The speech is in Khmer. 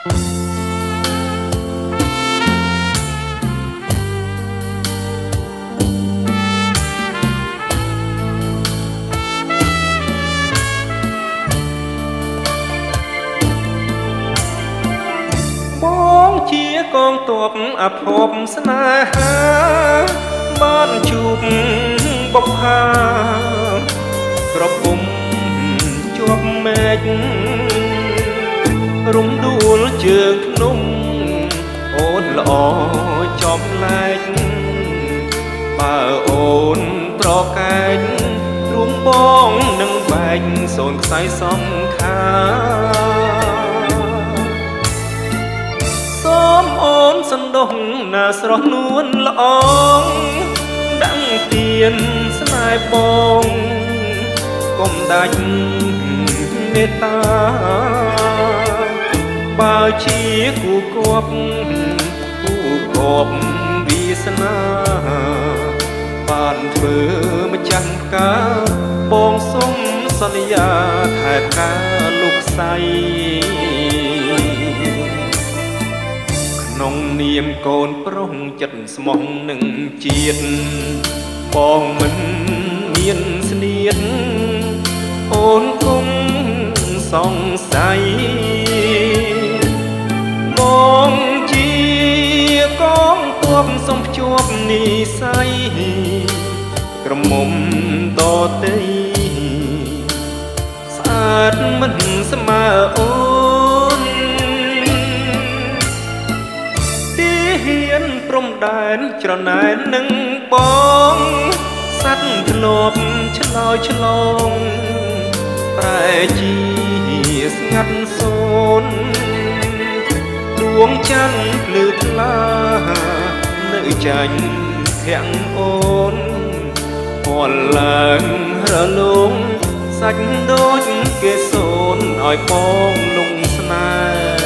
បងជាកងទ័ពអភពស្នេហាបានជួបបុព្វាក្រពុំជាប់មេឃរំដួល ជើងភ្នំអូនល្អចំលែកបើអូនប្រកែករួមបងនឹងបែកសូនខ្សែសំខាសូមអូនសណ្ដុងណាស្រស់នួនល្អងដឹងទៀនស្នេហ៍បងកុំដាច់មេត្តា បើជាគូគប់គូគប់វាសនាបានធ្វើម្ចាស់កាបងសុំសន្យាថែការលោកស្័យក្នុងនាមកូនប្រុសចិត្តស្មោះនឹងជាតិបងមិនមានស្នៀតអូនគុំសង្ស័យ ជាប់និស័យក្រមុំតទេស្អាតមិនស្មើអូនទីហ៊ានព្រំដែនច្រណែននឹងបងសัตว์ធ្លាប់ឆ្លោយឆ្លងប្រែជាស្ងាត់សូនដួងច័ន្ទភ្លឺថ្លានៅ ចាញ់ធាក់អូនពណ៌ឡើងរលោងសាច់ដូចគេសូនឲ្យបងលងស្នេហ៍